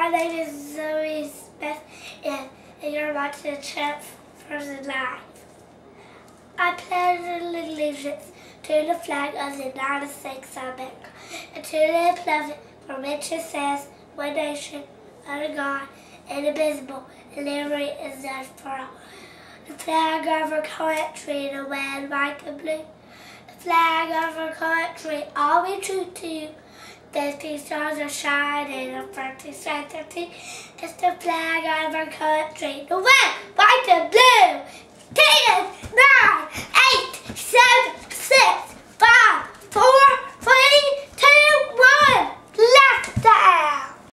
My name is Zoe Smith, and, you're watching Transforming Lives. I pledge allegiance to the flag of the United States of America and to the republic for which it says one nation, under God, indivisible, and liberty is justice for all. The flag of our country, the red, white, and blue. The flag of our country, always true to you. Fifty stars are shining, stripes are too. It's the flag of our country, the red, white, and blue.